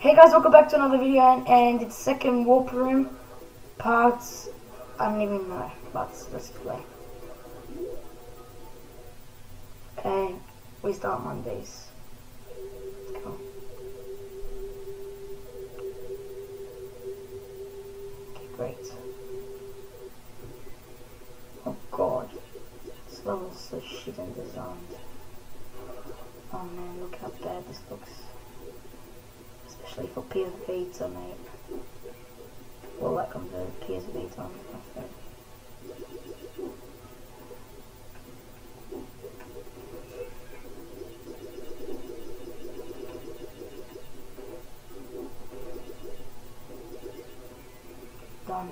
Hey guys, welcome back to another video, and, and it's second warp room parts. I don't even know, but let's play. Okay, we start Mondays. Let's. Okay, great. Oh god, this level's so shit and designed. Oh man, look how bad this looks. Especially for PS Vita, mate. Well, like on the PS Vita my phone. Done.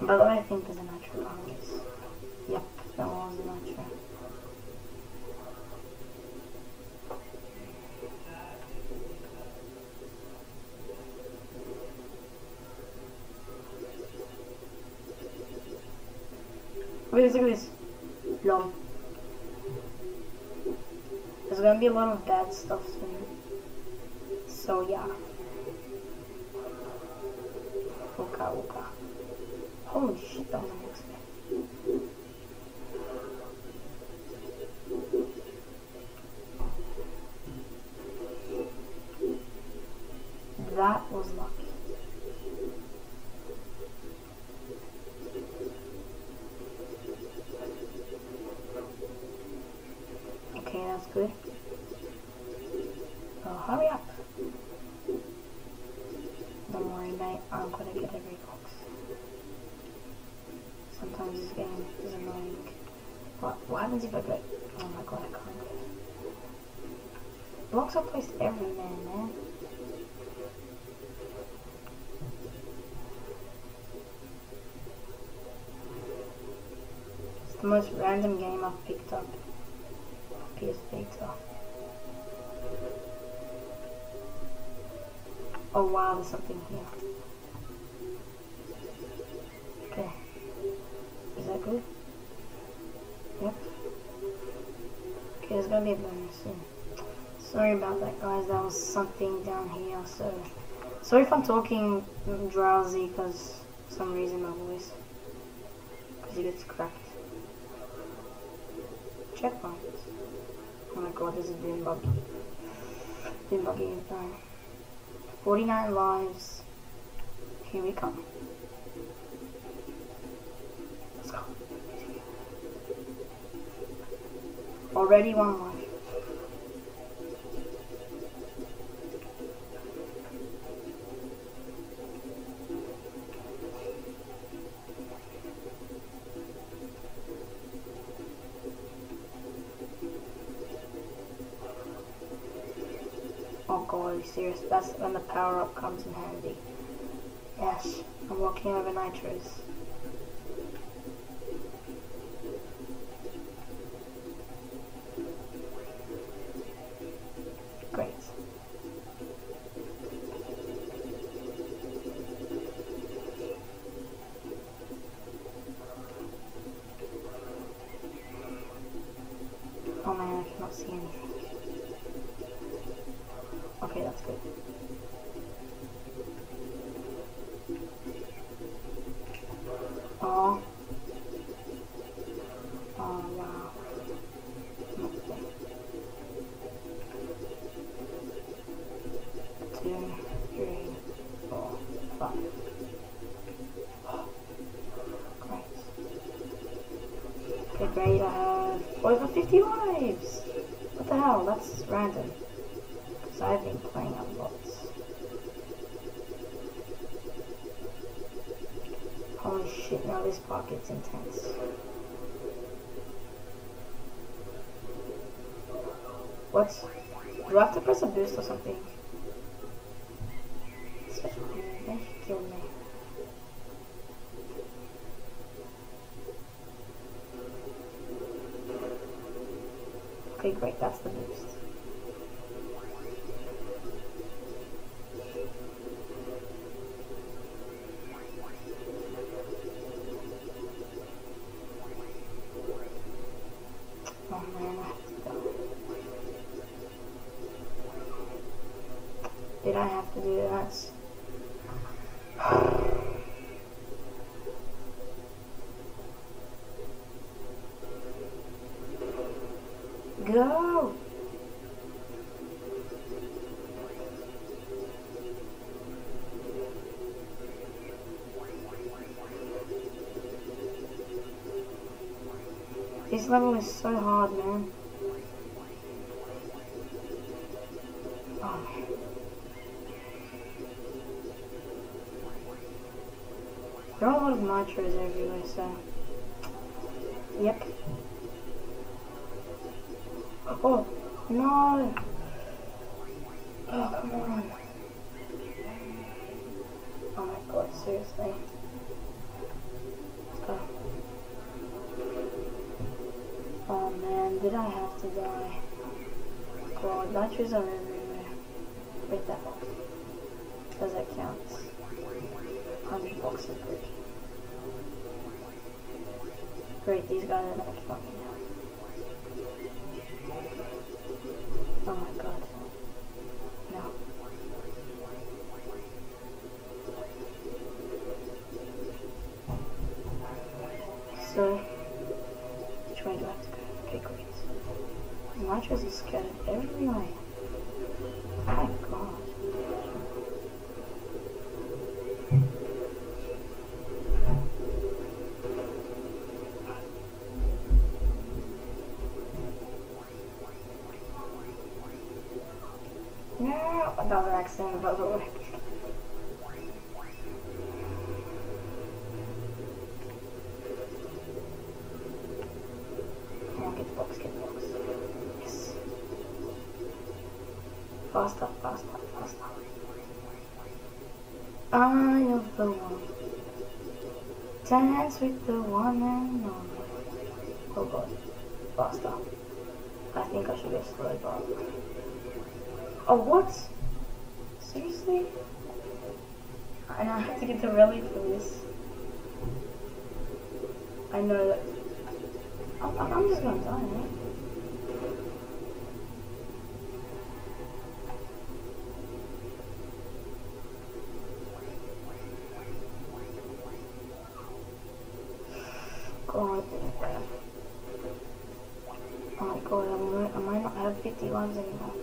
By the way, I think there's a natural on this. Yep, that was a natural. Look at look at this. Lol. There's gonna be a lot of bad stuff soon. So yeah. Oka oka. Holy shit, that was unexpected. That was lucky. Okay, that's good. Oh, hurry up. Don't worry, mate. I'm gonna get every box. Sometimes this game is annoying. What, what happens if I get... Oh my god, I can't get Blocks are placed everywhere, man. It's the most random game I've picked up. PS Vita. Oh wow, there's something here. Okay. Is? Yep. Okay, there's gonna be a bonus. Sorry about that, guys. That was something down here. So, sorry if I'm talking drowsy because some reason my voice, because it gets cracked. Checkpoints. Oh my god, this is being buggy. Being buggy and fine. 49 lives. Here we come. Let's go. Already one life. Oh god, are you serious? That's when the power up comes in handy. Yes, I'm walking over nitros. Oh. Oh, wow. Two, three, four, five. Great. Okay, great. I have over 50 lives. What the hell? That's random. Because I've been playing a lot. Holy shit, now this part gets intense. What? Do I have to press a boost or something? Killed me. Okay, great, that's the boost. I have to do that? Go! This level is so hard, man. Of nitros everywhere, so... Yep. Oh, no! Oh, come on. Oh my god, seriously. Let's go. Oh man, did I have to die? God, nitros are everywhere. Break that box. Does that count? 100 boxes. Great, these guys are not fucking out. Oh my god. No. So, which way do I have to go? Okay, great. Nitros are scattered everywhere. Oh my god. No, another accident, by the way. Get the box, get the box. Yes. Faster, faster, faster. I of the one. Dance with the one and only. Oh god. Faster. I think I should go slow, but... Oh, what? Seriously? And I have to get the rally for this. I know that. I'm, just gonna die. God. Oh my god, I'm, gonna- I might not have 50 lives anymore.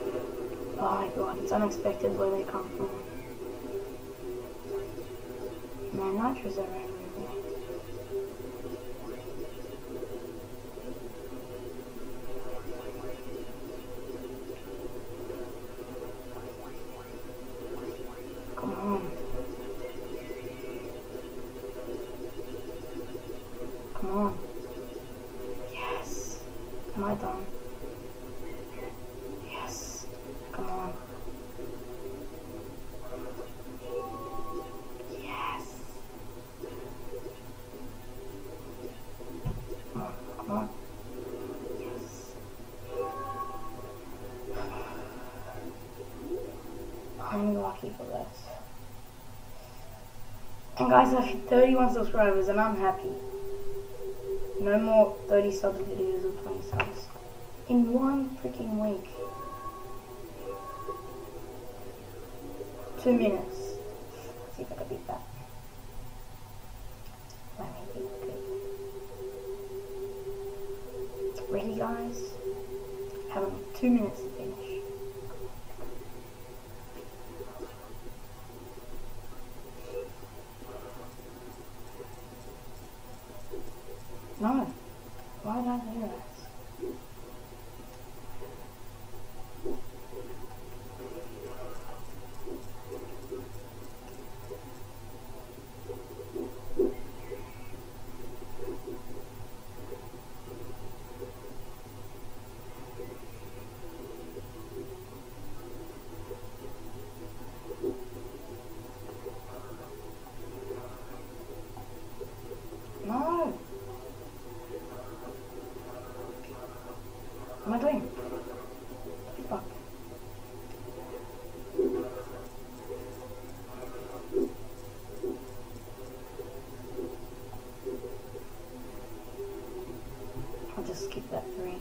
Oh my god, it's unexpected where they come from. Man, nitros are everywhere. Come on. Come on. Yes. Am I done? I'm lucky for this. And guys, I have 31 subscribers and I'm happy. No more 30 subs videos or 20 subs. In one freaking week. Two minutes. Let's see if I can beat that. Let me beat it. Ready guys? Have two minutes to finish. No. Why did I do that? No. What am I doing? Fuck. I'll just skip that three.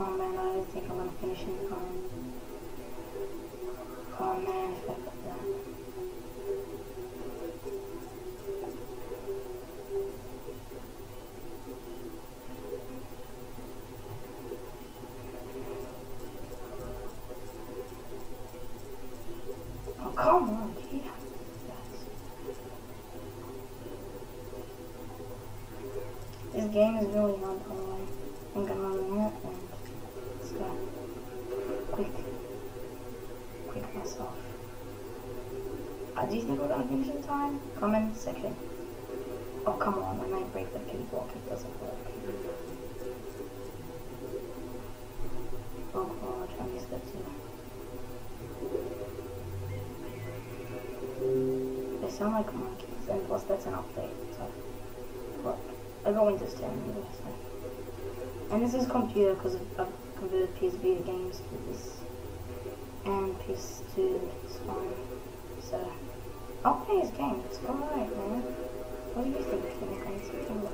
Oh man, I don't think I'm gonna finish in time. Oh man, if I got that. Oh, come on, gee. This game is really hard, by the way. I'm gonna run it and let's go. Quick. Quick myself. Uh, do you think we're gonna finish in time? Come Comment section. Oh, come on, I might break the key block, it doesn't work. Oh god, I missed that too. They sound like monkeys, and plus that's an update, so. Look, I got Windows 10 anyway. And this is computer, because I've converted PSP to games to this. And PS2 is fine. So, I'll play his game, it's alright, man. What do you think, King September?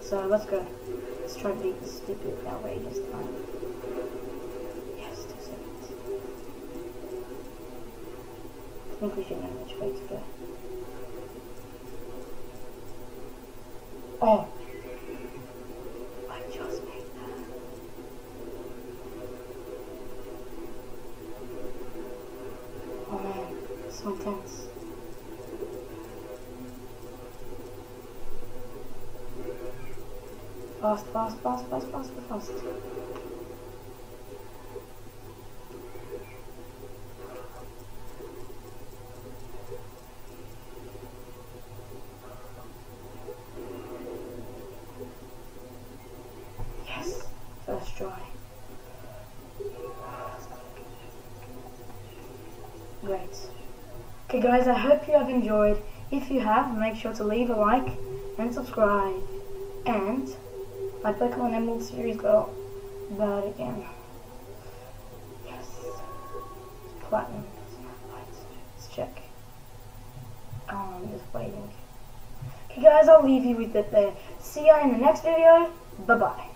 So, let's go. Let's try to beat this stupid, outrageous time. Yes, two seconds. I think we should know which way to go. Oh! I just made that. Oh man, so intense. Fast, fast, fast, fast, fast, fast. Yes, first try. Great. Okay guys, I hope you have enjoyed. If you have, make sure to leave a like and subscribe. And my Pokemon Emerald series got bad again. Yes. Platinum. Let's check. Oh, I'm just waiting. Okay guys, I'll leave you with it there. See ya in the next video. Bye bye.